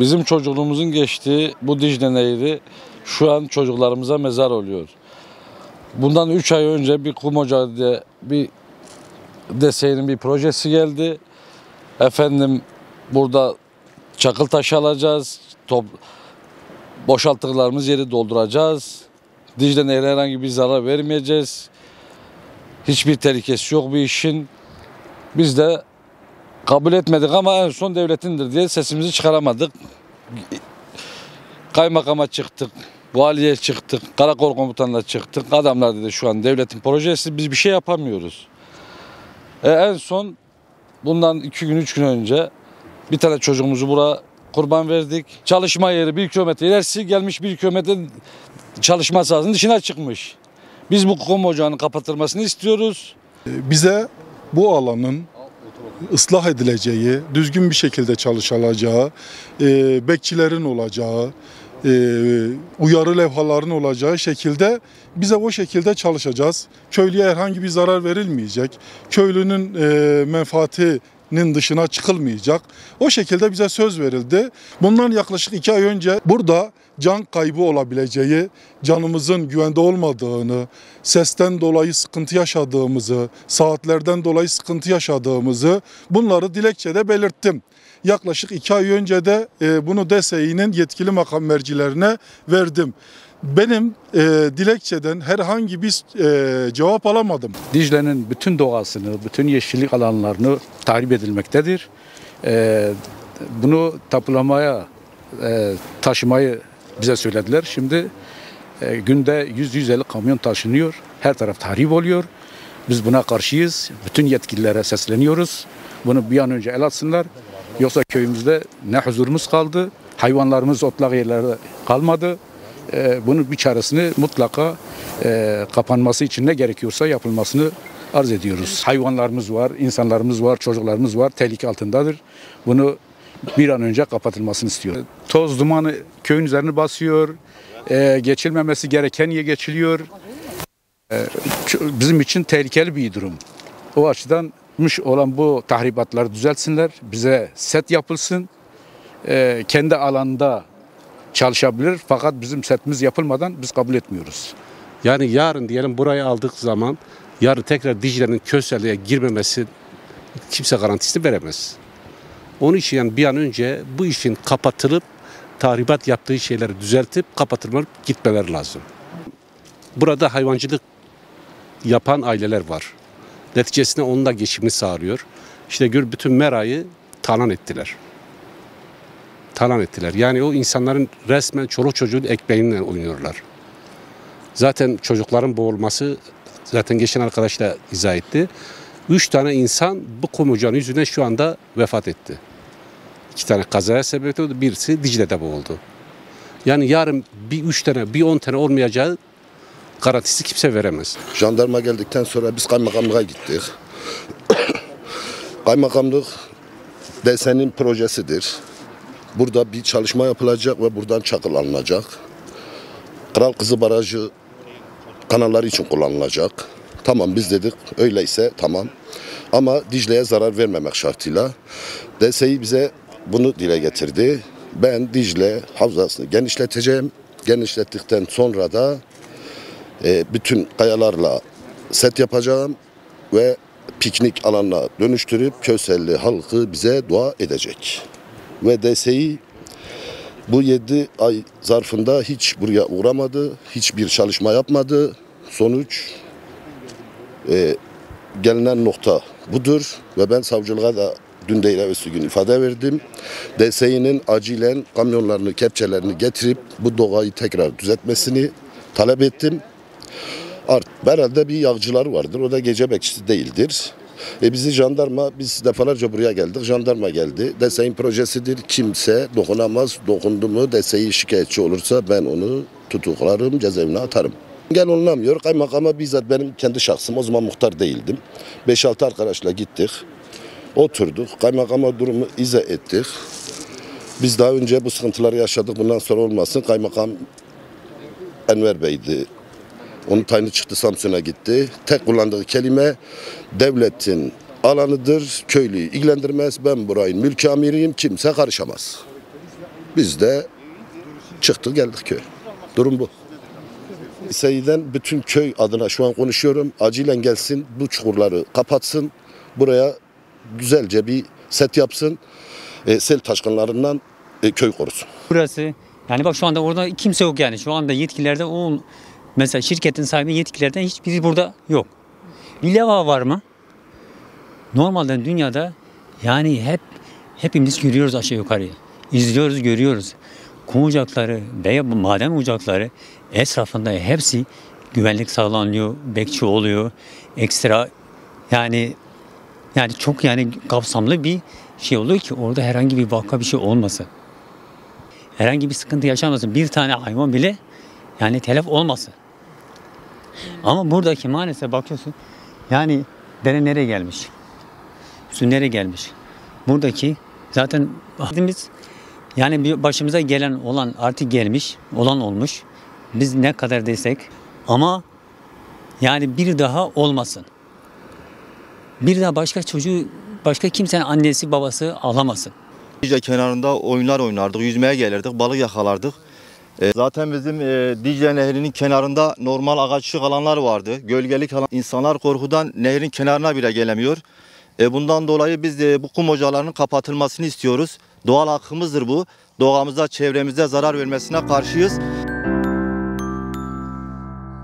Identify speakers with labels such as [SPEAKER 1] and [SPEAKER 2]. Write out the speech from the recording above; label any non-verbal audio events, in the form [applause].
[SPEAKER 1] Bizim çocukluğumuzun geçtiği bu Dicle Nehri şu an çocuklarımıza mezar oluyor. Bundan 3 ay önce bir kum ocağı diye bir DSE'nin bir projesi geldi. Efendim burada çakıl taşı alacağız. Top, boşalttıklarımız yeri dolduracağız. Dicle Nehri'ne herhangi bir zarar vermeyeceğiz. Hiçbir tehlikesi yok bu işin. Biz de kabul etmedik ama en son devletindir diye sesimizi çıkaramadık. Kaymakama çıktık, valiye çıktık, karakol komutanına çıktık. Adamlar dedi şu an devletin projesi biz bir şey yapamıyoruz. E, en son bundan iki gün üç gün önce bir tane çocuğumuzu buraya kurban verdik. Çalışma yeri bir kilometre ilerisi gelmiş bir kilometre çalışma sahasının dışına çıkmış. Biz bu kum ocağının kapatılmasını istiyoruz.
[SPEAKER 2] bize bu alanın ıslah edileceği, düzgün bir şekilde çalışılacağı, e, bekçilerin olacağı, e, uyarı levhaların olacağı şekilde bize o şekilde çalışacağız. Köylüye herhangi bir zarar verilmeyecek. Köylünün e, menfaatinin dışına çıkılmayacak. O şekilde bize söz verildi. Bundan yaklaşık iki ay önce burada can kaybı olabileceği, canımızın güvende olmadığını, sesten dolayı sıkıntı yaşadığımızı, saatlerden dolayı sıkıntı yaşadığımızı bunları dilekçede belirttim. Yaklaşık iki ay önce de e, bunu DSİ'nin yetkili makam mercilerine verdim. Benim e, dilekçeden herhangi bir e, cevap alamadım.
[SPEAKER 3] Dicle'nin bütün doğasını, bütün yeşillik alanlarını tahrip edilmektedir. Ee, bunu tapulamaya e, taşımayı bize söylediler. Şimdi e, günde 100-150 kamyon taşınıyor. Her taraf tahrip oluyor. Biz buna karşıyız. Bütün yetkililere sesleniyoruz. Bunu bir an önce el atsınlar. Yoksa köyümüzde ne huzurumuz kaldı, hayvanlarımız otlak yerlerde kalmadı. Ee, bunun bir çaresini mutlaka e, kapanması için ne gerekiyorsa yapılmasını arz ediyoruz. Hayvanlarımız var, insanlarımız var, çocuklarımız var, tehlike altındadır. Bunu bir an önce kapatılmasını istiyor. Toz dumanı köyün üzerine basıyor, e, geçilmemesi gereken yere geçiliyor. E, bizim için tehlikeli bir durum. O açıdan mış olan bu tahribatları düzeltsinler, bize set yapılsın, e, kendi alanında çalışabilir fakat bizim setimiz yapılmadan biz kabul etmiyoruz.
[SPEAKER 4] Yani yarın diyelim burayı aldık zaman yarın tekrar Dicle'nin Kösel'e girmemesi kimse garantisini veremez. Onun için yani bir an önce bu işin kapatılıp tahribat yaptığı şeyleri düzeltip kapatılıp gitmeleri lazım. Burada hayvancılık yapan aileler var. Neticesinde onun da geçimini sağlıyor. İşte gör bütün merayı talan ettiler. Talan ettiler. Yani o insanların resmen çoluk çocuğun ekmeğinden oynuyorlar. Zaten çocukların boğulması zaten geçen arkadaş da izah etti. Üç tane insan bu komucanın yüzünden şu anda vefat etti. İki tane kazaya sebep oldu. Birisi Dicle'de boğuldu. Yani yarın bir üç tane, bir on tane olmayacağı garantisi kimse veremez.
[SPEAKER 5] Jandarma geldikten sonra biz kaymakamlığa gittik. [coughs] Kaymakamlık desenin projesidir. Burada bir çalışma yapılacak ve buradan çakıl alınacak. Kral Kızı Barajı kanalları için kullanılacak. Tamam biz dedik öyleyse tamam. Ama Dicle'ye zarar vermemek şartıyla DSİ bize bunu dile getirdi. Ben Dicle havzasını genişleteceğim. Genişlettikten sonra da e, bütün kayalarla set yapacağım ve piknik alanına dönüştürüp Köselli halkı bize dua edecek. Ve DSİ bu 7 ay zarfında hiç buraya uğramadı, hiçbir çalışma yapmadı. Sonuç e, gelinen nokta budur ve ben savcılığa da dün değil evvelsi gün ifade verdim. DSİ'nin acilen kamyonlarını, kepçelerini getirip bu doğayı tekrar düzeltmesini talep ettim. Art, herhalde bir yağcılar vardır. O da gece bekçisi değildir. E bizi jandarma, biz defalarca buraya geldik. Jandarma geldi. DSİ'nin projesidir. Kimse dokunamaz. Dokundu mu DSİ şikayetçi olursa ben onu tutuklarım, cezaevine atarım. Engel olunamıyor. Kaymakama bizzat benim kendi şahsım o zaman muhtar değildim. 5-6 arkadaşla gittik. Oturduk. Kaymakama durumu izah ettik. Biz daha önce bu sıkıntıları yaşadık. Bundan sonra olmasın. Kaymakam Enver Bey'di. Onun tayini çıktı Samsun'a gitti. Tek kullandığı kelime devletin alanıdır, köylüyü ilgilendirmez. Ben burayın mülk amiriyim, kimse karışamaz. Biz de çıktık geldik köy. Durum bu. Seyiden bütün köy adına şu an konuşuyorum. Acilen gelsin bu çukurları kapatsın. Buraya güzelce bir set yapsın. E, sel taşkınlarından e, köy korusun.
[SPEAKER 6] Burası yani bak şu anda orada kimse yok yani. Şu anda yetkililerde o mesela şirketin sahibi yetkililerden hiçbiri burada yok. Bir leva var mı? Normalde dünyada yani hep hepimiz görüyoruz aşağı yukarı. İzliyoruz, görüyoruz. Kum ocakları veya maden ocakları etrafında hepsi güvenlik sağlanıyor, bekçi oluyor, ekstra yani yani çok yani kapsamlı bir şey oluyor ki orada herhangi bir vaka bir şey olmasın herhangi bir sıkıntı yaşamasın. Bir tane hayvan bile yani telef olmasın. Ama buradaki maalesef bakıyorsun yani dere nereye gelmiş? Su nereye gelmiş? Buradaki zaten biz yani başımıza gelen olan artık gelmiş, olan olmuş. Biz ne kadar desek ama yani bir daha olmasın. Bir daha başka çocuğu, başka kimsenin annesi babası alamasın.
[SPEAKER 7] Dicle kenarında oyunlar oynardık, yüzmeye gelirdik, balık yakalardık. E, Zaten bizim e, Dicle Nehri'nin kenarında normal ağaçlık alanlar vardı. Gölgelik alan. İnsanlar korkudan nehrin kenarına bile gelemiyor. E, bundan dolayı biz de bu kum ocalarının kapatılmasını istiyoruz. Doğal hakkımızdır bu. Doğamıza, çevremize zarar vermesine karşıyız.